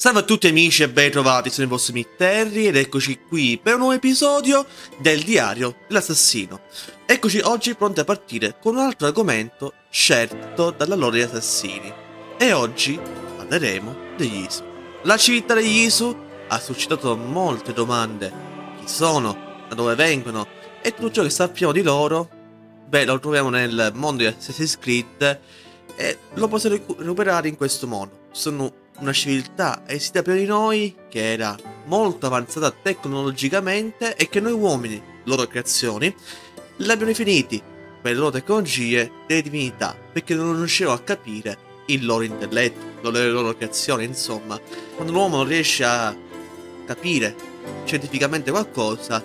Salve a tutti amici e ben trovati, sono i vostri Mitterri ed eccoci qui per un nuovo episodio del Diario dell'Assassino. Eccoci oggi pronti a partire con un altro argomento scelto dalla loro degli assassini. E oggi parleremo degli Isu. La civiltà degli Isu ha suscitato molte domande. Chi sono? Da dove vengono? E tutto ciò che sappiamo di loro, beh, lo troviamo nel mondo di Assassin's Creed e lo possiamo recuperare in questo modo. Sono una civiltà esistita prima di noi che era molto avanzata tecnologicamente e che noi uomini, loro creazioni, l'abbiamo definiti per le loro tecnologie delle divinità perché non riuscivano a capire il loro intelletto, le loro creazioni, insomma. Quando l'uomo non riesce a capire scientificamente qualcosa,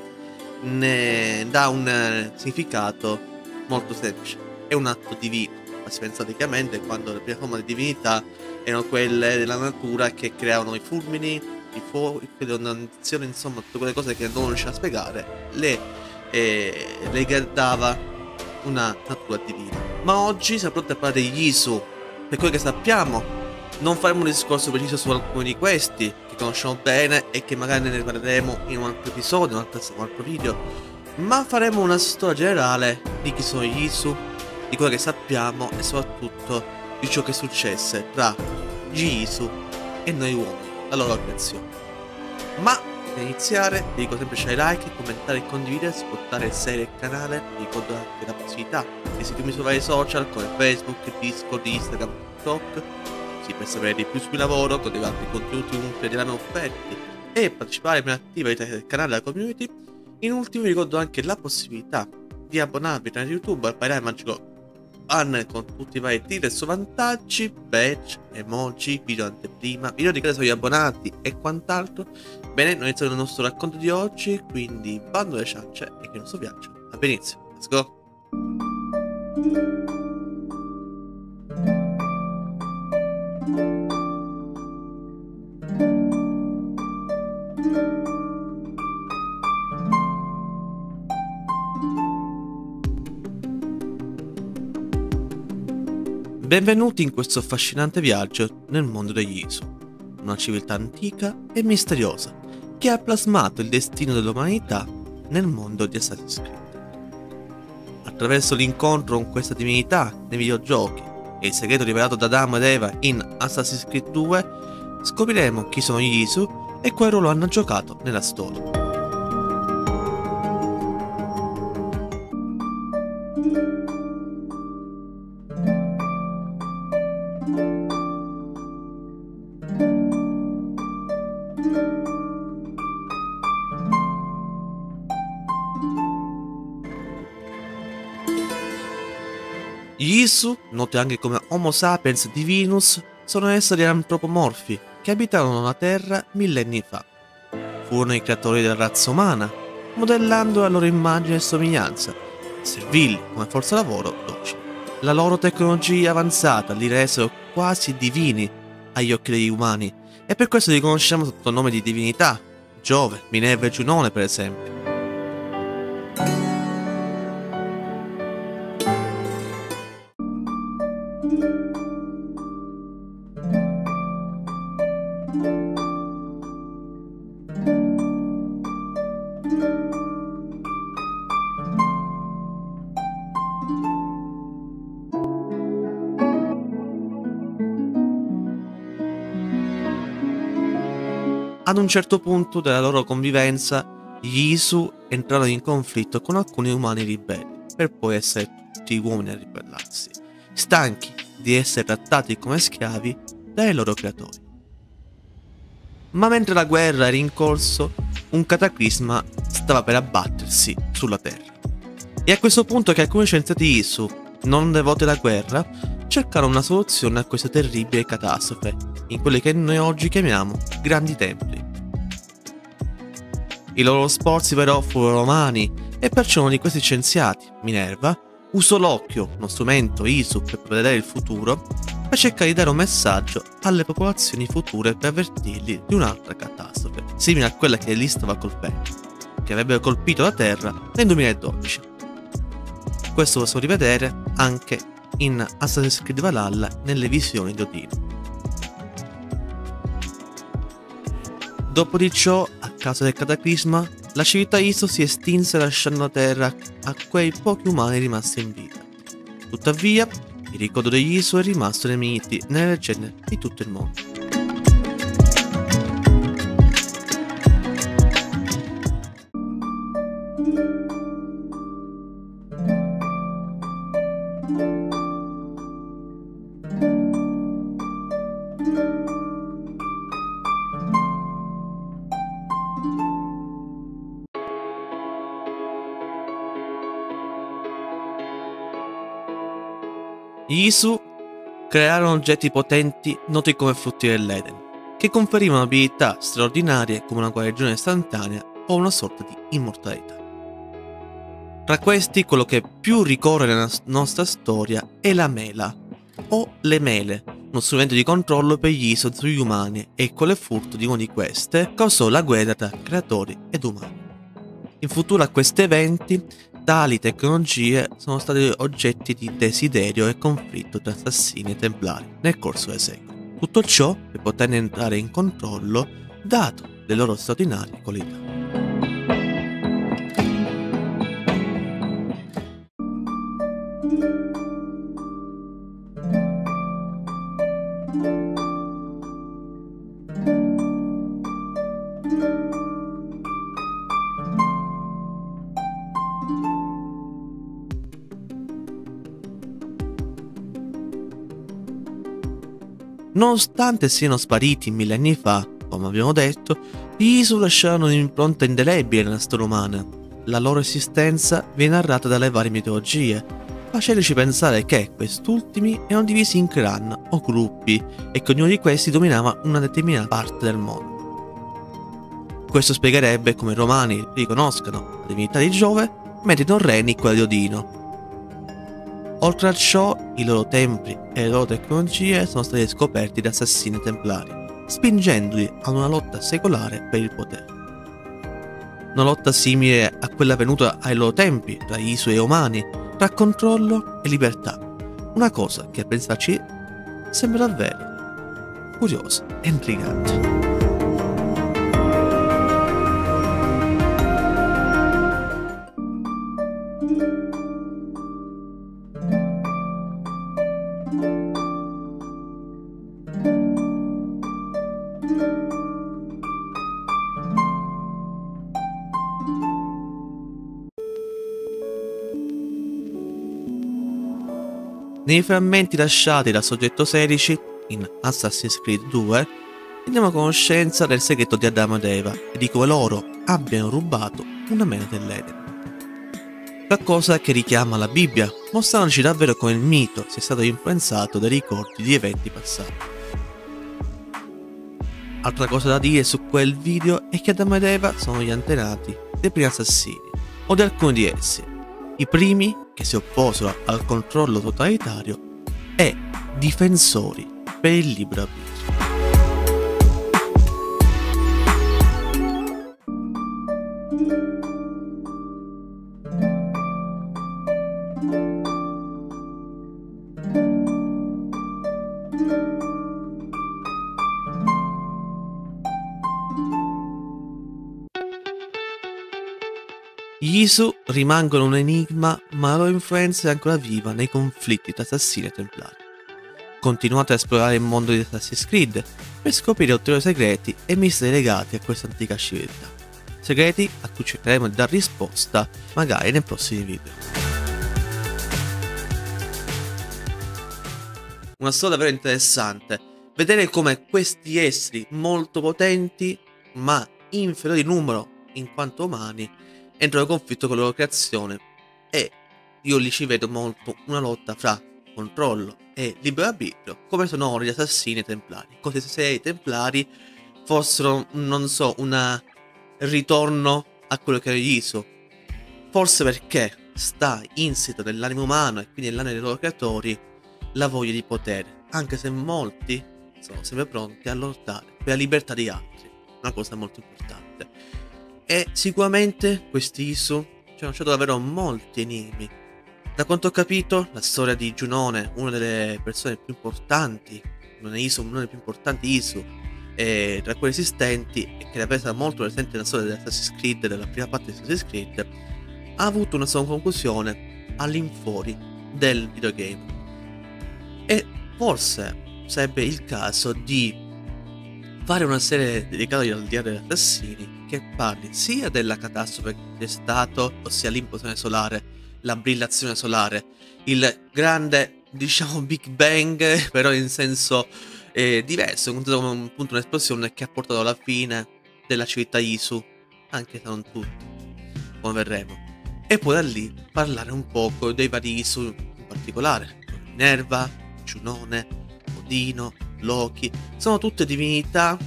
ne dà un significato molto semplice. È un atto divino. Anticamente quando le prime forme di divinità erano quelle della natura che creavano i fulmini, i fuochi, le ondazioni, insomma, tutte quelle cose che non riusciva a spiegare, le, eh, le guardava una natura divina. Ma oggi siamo pronti a parlare degli Isu, per quello che sappiamo. Non faremo un discorso preciso su alcuni di questi, che conosciamo bene e che magari ne parleremo in un altro episodio, un altro, un altro video, ma faremo una storia generale di chi sono gli Isu, di quello che sappiamo e soprattutto di ciò che successe tra Jisu e noi uomini, la loro creazione. Ma per iniziare vi dico sempre lasciare like, commentare e condividere, supportare il serie e il canale, vi ricordo anche la possibilità di seguirmi su vari social come Facebook, Discord, Instagram, TikTok, sì, per sapere di più sul mio lavoro, dei altri contenuti utili che offerti e partecipare in attività del canale della community. In ultimo vi ricordo anche la possibilità di abbonarvi canale YouTube al Pairare Magico banner con tutti i vari tiri e suoi vantaggi, badge, emoji, video anteprima, video di casa sugli abbonati e quant'altro. Bene, noi iniziamo il nostro racconto di oggi, quindi bando le ciance e che il nostro viaggio abbia inizio. Let's go! Benvenuti in questo affascinante viaggio nel mondo degli Isu, una civiltà antica e misteriosa che ha plasmato il destino dell'umanità nel mondo di Assassin's Creed. Attraverso l'incontro con questa divinità nei videogiochi e il segreto rivelato da Adamo ed Eva in Assassin's Creed 2, scopriremo chi sono gli Isu e quale ruolo hanno giocato nella storia. Gli Isu, noti anche come Homo sapiens divinus, sono esseri antropomorfi che abitavano la Terra millenni fa. Furono i creatori della razza umana, modellando la loro immagine e somiglianza, servili come forza lavoro docili. La loro tecnologia avanzata li resero quasi divini agli occhi degli umani e per questo li conosciamo sotto il nome di divinità, Giove, Minerva e Giunone per esempio. Ad un certo punto della loro convivenza, gli Isu entrarono in conflitto con alcuni umani ribelli, per poi essere tutti uomini a ribellarsi, stanchi di essere trattati come schiavi dai loro creatori. Ma mentre la guerra era in corso, un cataclisma stava per abbattersi sulla Terra. E a questo punto che alcuni scienziati Isu, non devoti alla guerra, cercarono una soluzione a questa terribile catastrofe, in quelli che noi oggi chiamiamo grandi templi. I loro sforzi però furono umani e perciò uno di questi scienziati, Minerva, usò l'occhio, uno strumento ISU per prevedere il futuro, per cercare di dare un messaggio alle popolazioni future per avvertirli di un'altra catastrofe, simile a quella che li stava colpendo, che avrebbe colpito la Terra nel 2012. Questo possiamo rivedere anche in Assassin's Creed Valhalla nelle visioni di Odino. Dopo di ciò, causa del cataclisma, la civiltà Iso si estinse lasciando la terra a quei pochi umani rimasti in vita. Tuttavia, il ricordo degli Iso è rimasto nei miti nelle leggende di tutto il mondo. Gli Isu crearono oggetti potenti noti come frutti dell'Eden, che conferivano abilità straordinarie come una guarigione istantanea o una sorta di immortalità. Tra questi, quello che più ricorre nella nostra storia è la mela, o le mele, uno strumento di controllo per gli Iso sugli umani e con il furto di una di queste causò la guerra tra creatori ed umani. In futuro a questi eventi Tali tecnologie sono state oggetti di desiderio e conflitto tra assassini e templari nel corso dei secoli. Tutto ciò per poter entrare in controllo dato le loro straordinarie qualità. Nonostante siano spariti millenni fa, come abbiamo detto, gli Isu lasciarono un'impronta indelebile nella storia umana. La loro esistenza viene narrata dalle varie mitologie, facendoci pensare che quest'ultimi erano divisi in clan o gruppi e che ognuno di questi dominava una determinata parte del mondo. Questo spiegherebbe come i romani riconoscano la divinità di Giove, mentre i norreni quella di Odino, Oltre a ciò, i loro templi e le loro tecnologie sono stati scoperti da assassini templari, spingendoli a una lotta secolare per il potere. Una lotta simile a quella avvenuta ai loro tempi tra i suoi umani, tra controllo e libertà. Una cosa che a pensarci sembra davvero curiosa e intrigante. Nei frammenti lasciati dal soggetto 16 in Assassin's Creed 2 prendiamo conoscenza del segreto di Adamo ed Eva e di come loro abbiano rubato una mela dell'Eden. Qualcosa che richiama la Bibbia, mostrandoci davvero come il mito sia stato influenzato dai ricordi di eventi passati. Altra cosa da dire su quel video è che Adamo ed Eva sono gli antenati dei primi assassini, o di alcuni di essi, i primi che si opposero al controllo totalitario e difensori per il libero arbitrio. Isu rimangono un enigma, ma la loro influenza è ancora viva nei conflitti tra assassini e templari. Continuate a esplorare il mondo di Assassin's Creed per scoprire ulteriori segreti e misteri legati a questa antica civiltà. Segreti a cui cercheremo di dare risposta magari nei prossimi video. Una storia davvero interessante. Vedere come questi esseri molto potenti, ma inferiori di numero in quanto umani, entrano in conflitto con la loro creazione e io lì ci vedo molto una lotta fra controllo e libero arbitrio come sono ora gli assassini e i templari. Come se i templari fossero non so un ritorno a quello che era Iso forse perché sta insito nell'animo umano e quindi nell'animo dei loro creatori la voglia di potere anche se molti sono sempre pronti a lottare per la libertà di altri. Una cosa molto importante e sicuramente questi ISO ci hanno lasciato davvero molti enigmi. Da quanto ho capito, la storia di Giunone, una delle persone più importanti, non è ISO, una delle più importanti ISO eh, tra quelle esistenti e che era molto presente nella storia di Creed, della prima parte di Assassin's Creed, ha avuto una sua conclusione all'infuori del videogame. E forse sarebbe il caso di fare una serie dedicata al diario degli assassini che parli sia della catastrofe che è stato, ossia l'implosione solare, la brillazione solare, il grande, diciamo, Big Bang, però in senso eh, diverso, come appunto un'esplosione che ha portato alla fine della civiltà Isu, anche se non tutti, come verremo. E poi da lì parlare un poco dei vari Isu in particolare, Minerva, Giunone, Odino, Loki, sono tutte divinità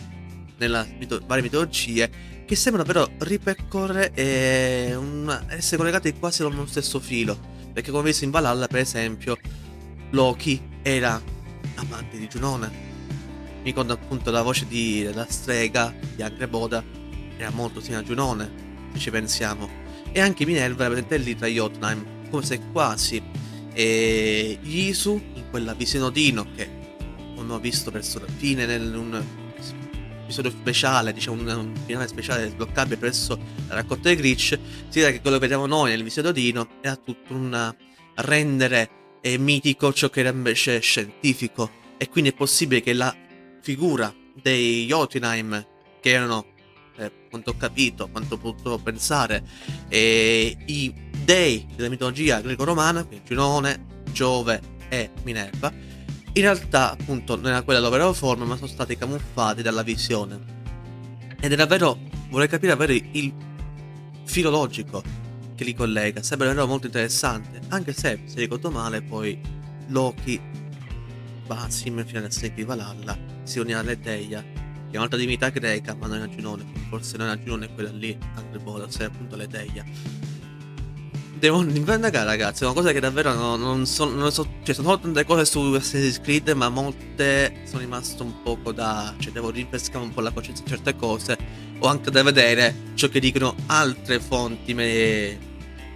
nelle mito- varie mitologie che sembrano però ripercorrere e un, essere collegate quasi allo stesso filo. Perché come visto in Valhalla, per esempio, Loki era amante di Giunone. Mi ricordo appunto la voce di, della strega di Angreboda era molto simile a Giunone, se ci pensiamo. E anche Minerva era presente lì tra Jotunheim, come se quasi e Yisu in quella visione Odino che abbiamo visto verso la fine in un episodio speciale, diciamo un, finale speciale sbloccabile presso la raccolta di Glitch, si vede che quello che vediamo noi nel episodio Odino era tutto un rendere eh, mitico ciò che era invece scientifico. E quindi è possibile che la figura dei Jotunheim che erano eh, quanto ho capito, quanto ho potuto pensare, eh, i dei della mitologia greco-romana, quindi Giunone, Giove e Minerva, in realtà appunto non era quella la loro forma, ma sono stati camuffati dalla visione. Ed è davvero, vorrei capire davvero il filo logico che li collega, sembra davvero molto interessante, anche se, se ricordo male, poi Loki, Basim, fino alla di Valhalla, si unì alle Teia, che è un'altra divinità greca, ma non è Giunone, forse non è Giunone quella lì, anche Bolas, è appunto le Teia devo indagare ragazzi, è una cosa che davvero non, non so, non so, cioè sono tante cose su Assassin's Creed ma molte sono rimasto un poco da, cioè devo rinfrescare un po' la coscienza di certe cose o anche da vedere ciò che dicono altre fonti me,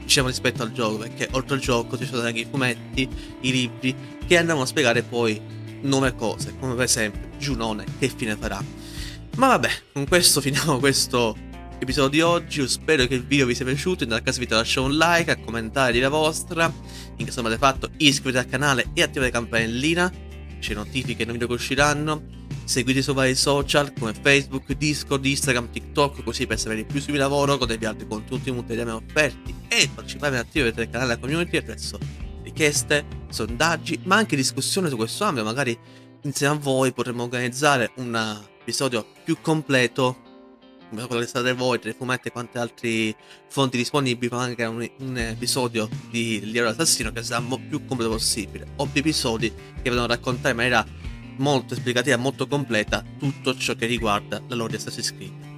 diciamo rispetto al gioco perché oltre al gioco ci sono anche i fumetti, i libri che andranno a spiegare poi nuove cose come per esempio Giunone che fine farà. Ma vabbè con questo finiamo questo episodio di oggi. Spero che il video vi sia piaciuto. In caso vi lasciate un like, a commentare la vostra. In caso avete fatto, iscrivetevi al canale e attivate la campanellina. C'è notifiche nei video che usciranno. Seguite su vari social come Facebook, Discord, Instagram, TikTok, così per sapere più sul mio lavoro, godervi altri contenuti multimediali offerti e partecipare attivamente al canale community attraverso richieste, sondaggi, ma anche discussioni su questo ambito. Magari insieme a voi potremmo organizzare un episodio più completo che state voi, tra i fumetti e quante altre fonti disponibili, ma anche un, un episodio di Liero Assassino che sia più completo possibile. O più episodi che vedono raccontare in maniera molto esplicativa, molto completa tutto ciò che riguarda la lore di Assassin's Creed.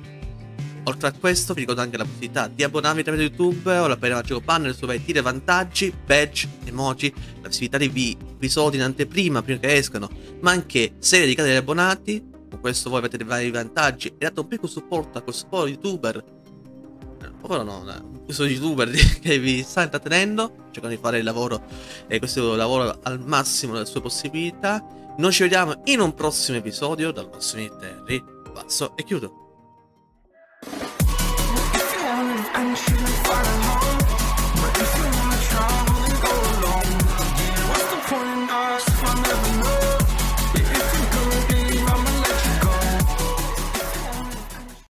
Oltre a questo vi ricordo anche la possibilità di abbonarvi tramite YouTube o la per Magico Panel su vari vantaggi, badge, emoji, la possibilità di episodi in anteprima prima che escano, ma anche serie dedicate agli abbonati, questo voi avete dei vari vantaggi. E date un piccolo supporto a questo po' youtuber eh, povero no, questo youtuber che vi sta intrattenendo cercando di fare il lavoro e questo lavoro al massimo delle sue possibilità. Noi ci vediamo in un prossimo episodio dal vostro Terry passo e chiudo